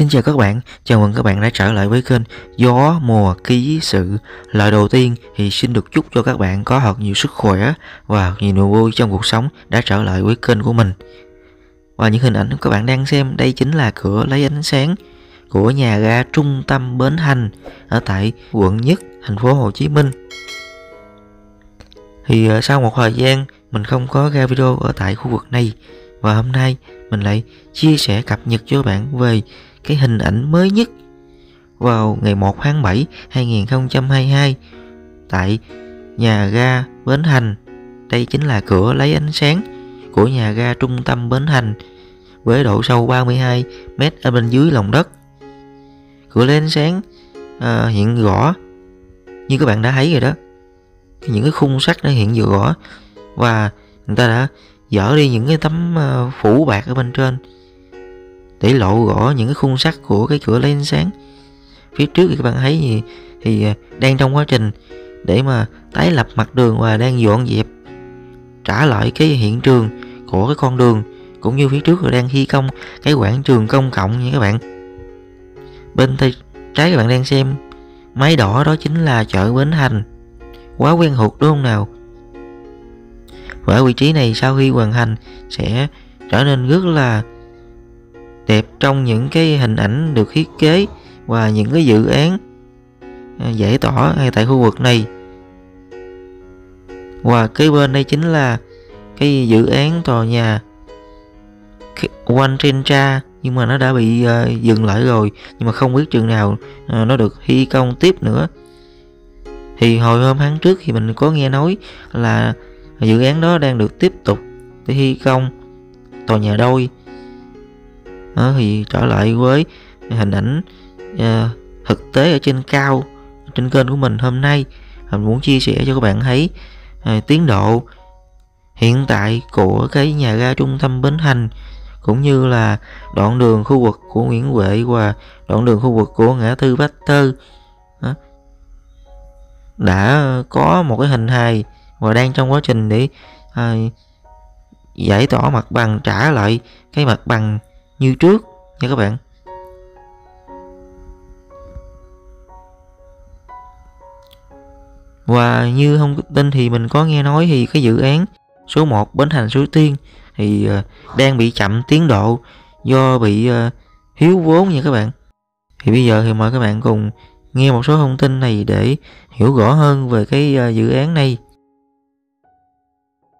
Xin chào các bạn, chào mừng các bạn đã trở lại với kênh Gió Mùa Ký Sự. Lời đầu tiên thì xin được chúc cho các bạn có thật nhiều sức khỏe và nhiều niềm vui trong cuộc sống đã trở lại với kênh của mình. Và những hình ảnh các bạn đang xem đây chính là cửa lấy ánh sáng của nhà ga trung tâm Bến Thành ở tại quận nhất thành phố Hồ Chí Minh. Thì ờ, sau một thời gian mình không có ra video ở tại khu vực này. Và hôm nay mình lại chia sẻ cập nhật cho bạn về cái hình ảnh mới nhất vào ngày 1 tháng 7 2022 tại nhà ga Bến Thành. Đây chính là cửa lấy ánh sáng của nhà ga trung tâm Bến Thành với độ sâu 32 m ở bên dưới lòng đất. Cửa lấy ánh sáng à, hiện rõ như các bạn đã thấy rồi đó. Những cái khung sắt đã hiện vừa rõ và người ta đã dỡ đi những cái tấm uh, phủ bạc ở bên trên để lộ rõ những cái khung sắt của cái cửa lấy ánh sáng. Phía trước thì các bạn thấy gì? Thì à, đang trong quá trình để mà tái lập mặt đường và đang dọn dẹp, trả lại cái hiện trường của cái con đường, cũng như phía trước là đang thi công cái quảng trường công cộng nha các bạn. Bên tay trái các bạn đang xem máy đỏ đó chính là chợ Bến Thành. Quá quen thuộc đúng không nào? Và ở vị trí này sau khi hoàn thành sẽ trở nên rất là đẹp trong những cái hình ảnh được thiết kế và những cái dự án à, dễ tỏ ngay tại khu vực này. Và cái bên đây chính là cái dự án tòa nhà One Trencha nhưng mà nó đã bị uh, dừng lại rồi nhưng mà không biết chừng nào uh, nó được thi công tiếp nữa. Thì hồi hôm tháng trước thì mình có nghe nói là dự án đó đang được tiếp tục để thi công tòa nhà đôi đó, thì trở lại với hình ảnh uh, thực tế ở trên cao trên kênh của mình hôm nay mình muốn chia sẻ cho các bạn thấy uh, tiến độ hiện tại của cái nhà ga trung tâm Bến Thành cũng như là đoạn đường khu vực của Nguyễn Huệ và đoạn đường khu vực của ngã tư Bách Tư đó. đã có một cái hình hài và đang trong quá trình để à, giải tỏa mặt bằng trả lại cái mặt bằng như trước nha các bạn Và như thông tin thì mình có nghe nói thì cái dự án số 1 Bến Thành Suối Tiên thì ờ, đang bị chậm tiến độ do bị ờ, thiếu vốn nha các bạn. Thì bây giờ thì mời các bạn cùng nghe một số thông tin này để hiểu rõ hơn về cái ờ, dự án này.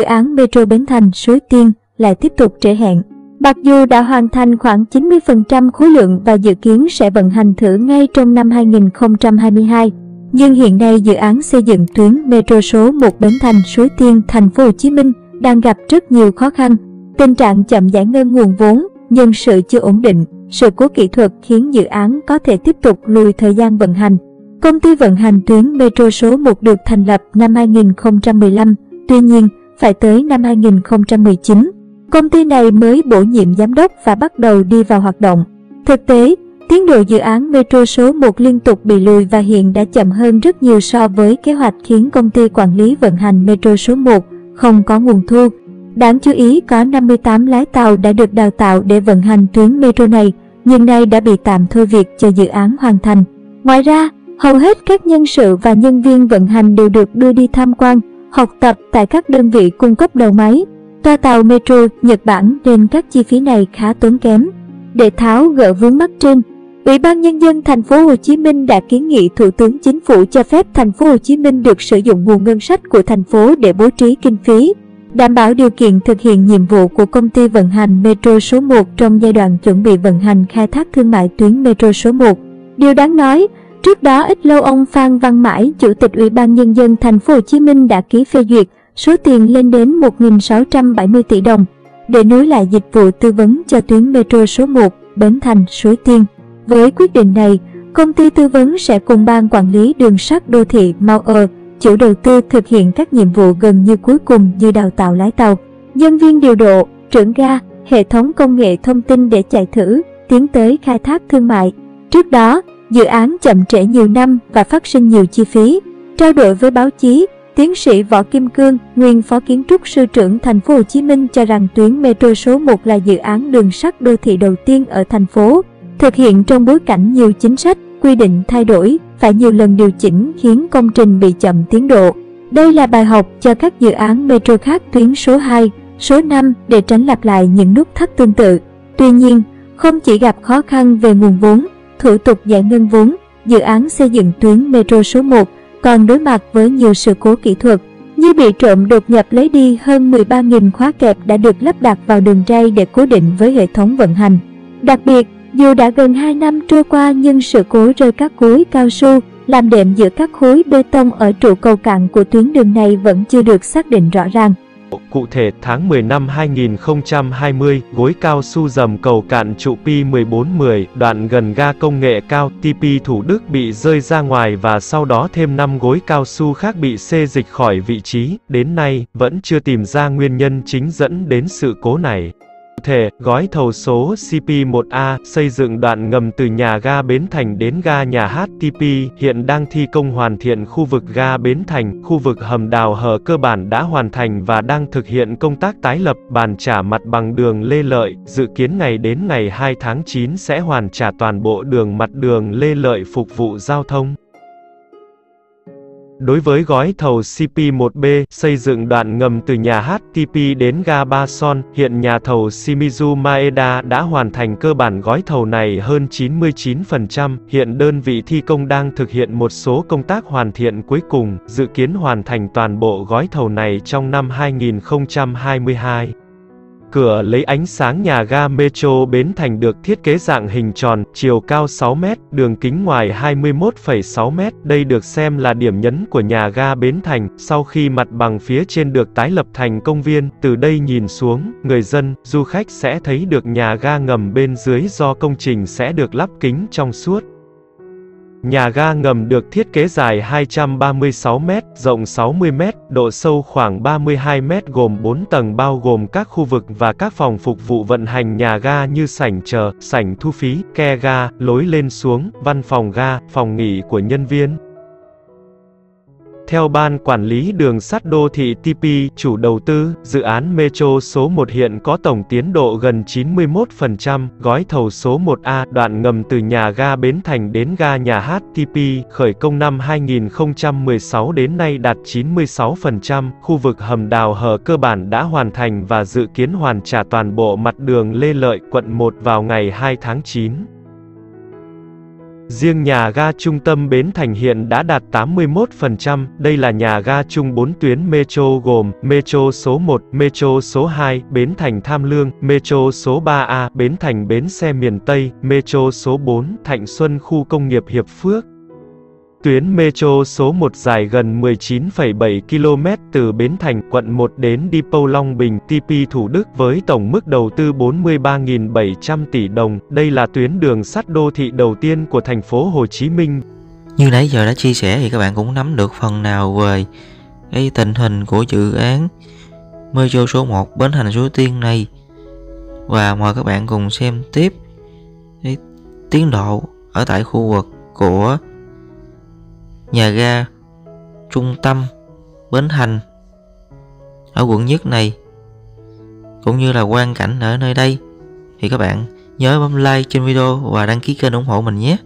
Dự án Metro Bến Thành Suối Tiên lại tiếp tục trễ hẹn Mặc dù đã hoàn thành khoảng 90% khối lượng và dự kiến sẽ vận hành thử ngay trong năm 2022, nhưng hiện nay dự án xây dựng tuyến metro số 1 Bến Thành Suối Tiên thành phố Hồ Chí Minh đang gặp rất nhiều khó khăn. Tình trạng chậm giải ngân nguồn vốn, nhân sự chưa ổn định, sự cố kỹ thuật khiến dự án có thể tiếp tục lùi thời gian vận hành. Công ty vận hành tuyến metro số 1 được thành lập năm 2015, tuy nhiên phải tới năm 2019 Công ty này mới bổ nhiệm giám đốc và bắt đầu đi vào hoạt động. Thực tế, tiến độ dự án Metro số 1 liên tục bị lùi và hiện đã chậm hơn rất nhiều so với kế hoạch khiến công ty quản lý vận hành Metro số 1 không có nguồn thu. Đáng chú ý có 58 lái tàu đã được đào tạo để vận hành tuyến metro này, nhưng nay đã bị tạm thôi việc cho dự án hoàn thành. Ngoài ra, hầu hết các nhân sự và nhân viên vận hành đều được đưa đi tham quan, học tập tại các đơn vị cung cấp đầu máy, Toa tàu Metro Nhật Bản nên các chi phí này khá tốn kém. Để tháo gỡ vướng mắc trên, Ủy ban nhân dân thành phố Hồ Chí Minh đã kiến nghị Thủ tướng Chính phủ cho phép thành phố Hồ Chí Minh được sử dụng nguồn ngân sách của thành phố để bố trí kinh phí, đảm bảo điều kiện thực hiện nhiệm vụ của công ty vận hành Metro số 1 trong giai đoạn chuẩn bị vận hành khai thác thương mại tuyến Metro số 1. Điều đáng nói, trước đó ít lâu ông Phan Văn Mãi, Chủ tịch Ủy ban nhân dân thành phố Hồ Chí Minh đã ký phê duyệt số tiền lên đến 1.670 tỷ đồng để nối lại dịch vụ tư vấn cho tuyến metro số 1 Bến Thành Suối Tiên. Với quyết định này, công ty tư vấn sẽ cùng ban quản lý đường sắt đô thị Mau Ở, chủ đầu tư thực hiện các nhiệm vụ gần như cuối cùng như đào tạo lái tàu, nhân viên điều độ, trưởng ga, hệ thống công nghệ thông tin để chạy thử, tiến tới khai thác thương mại. Trước đó, dự án chậm trễ nhiều năm và phát sinh nhiều chi phí. Trao đổi với báo chí, Tiến sĩ Võ Kim Cương, nguyên phó kiến trúc sư trưởng thành phố Hồ Chí Minh cho rằng tuyến metro số 1 là dự án đường sắt đô thị đầu tiên ở thành phố. thực hiện trong bối cảnh nhiều chính sách, quy định thay đổi, phải nhiều lần điều chỉnh khiến công trình bị chậm tiến độ. Đây là bài học cho các dự án metro khác tuyến số 2, số 5 để tránh lặp lại những nút thắt tương tự. Tuy nhiên, không chỉ gặp khó khăn về nguồn vốn, thủ tục giải ngân vốn, dự án xây dựng tuyến metro số 1 còn đối mặt với nhiều sự cố kỹ thuật, như bị trộm đột nhập lấy đi hơn 13.000 khóa kẹp đã được lắp đặt vào đường ray để cố định với hệ thống vận hành. Đặc biệt, dù đã gần 2 năm trôi qua nhưng sự cố rơi các khối cao su làm đệm giữa các khối bê tông ở trụ cầu cạn của tuyến đường này vẫn chưa được xác định rõ ràng. Cụ thể, tháng 10 năm 2020, gối cao su dầm cầu cạn trụ Pi1410, đoạn gần ga công nghệ cao TP Thủ Đức bị rơi ra ngoài và sau đó thêm 5 gối cao su khác bị xê dịch khỏi vị trí, đến nay, vẫn chưa tìm ra nguyên nhân chính dẫn đến sự cố này thể, gói thầu số CP1A xây dựng đoạn ngầm từ nhà ga Bến Thành đến ga nhà HTP hiện đang thi công hoàn thiện khu vực ga Bến Thành, khu vực hầm đào hở cơ bản đã hoàn thành và đang thực hiện công tác tái lập bàn trả mặt bằng đường Lê Lợi, dự kiến ngày đến ngày 2 tháng 9 sẽ hoàn trả toàn bộ đường mặt đường Lê Lợi phục vụ giao thông. Đối với gói thầu CP1B, xây dựng đoạn ngầm từ nhà HTP đến ga Ba Son, hiện nhà thầu Shimizu Maeda đã hoàn thành cơ bản gói thầu này hơn 99%, hiện đơn vị thi công đang thực hiện một số công tác hoàn thiện cuối cùng, dự kiến hoàn thành toàn bộ gói thầu này trong năm 2022. Cửa lấy ánh sáng nhà ga Metro Bến Thành được thiết kế dạng hình tròn, chiều cao 6 m, đường kính ngoài 21,6 m. Đây được xem là điểm nhấn của nhà ga Bến Thành, sau khi mặt bằng phía trên được tái lập thành công viên, từ đây nhìn xuống, người dân, du khách sẽ thấy được nhà ga ngầm bên dưới do công trình sẽ được lắp kính trong suốt. Nhà ga ngầm được thiết kế dài 236 m, rộng 60 m, độ sâu khoảng 32 m gồm 4 tầng bao gồm các khu vực và các phòng phục vụ vận hành nhà ga như sảnh chờ, sảnh thu phí, ke ga, lối lên xuống, văn phòng ga, phòng nghỉ của nhân viên. Theo Ban Quản lý Đường sắt Đô thị TP, chủ đầu tư, dự án Metro số 1 hiện có tổng tiến độ gần 91%, gói thầu số 1A, đoạn ngầm từ nhà ga Bến Thành đến ga nhà hát TP, khởi công năm 2016 đến nay đạt 96%, khu vực hầm đào hở cơ bản đã hoàn thành và dự kiến hoàn trả toàn bộ mặt đường Lê Lợi, quận 1 vào ngày 2 tháng 9. Riêng nhà ga trung tâm Bến Thành hiện đã đạt 81%, đây là nhà ga chung 4 tuyến Metro gồm Metro số 1, Metro số 2, Bến Thành Tham Lương, Metro số 3A, Bến Thành Bến Xe Miền Tây, Metro số 4, Thạnh Xuân Khu Công nghiệp Hiệp Phước. Tuyến Metro số 1 dài gần 19,7 km từ Bến Thành, quận 1 đến Depot Long Bình, TP Thủ Đức với tổng mức đầu tư 43.700 tỷ đồng. Đây là tuyến đường sắt đô thị đầu tiên của thành phố Hồ Chí Minh. Như nãy giờ đã chia sẻ thì các bạn cũng nắm được phần nào về cái tình hình của dự án Metro số 1 Bến Thành Suối Tiên này. Và mời các bạn cùng xem tiếp cái tiến độ ở tại khu vực của nhà ga trung tâm Bến Thành ở quận nhất này, cũng như là quan cảnh ở nơi đây. Thì các bạn nhớ bấm like trên video và đăng ký kênh ủng hộ mình nhé.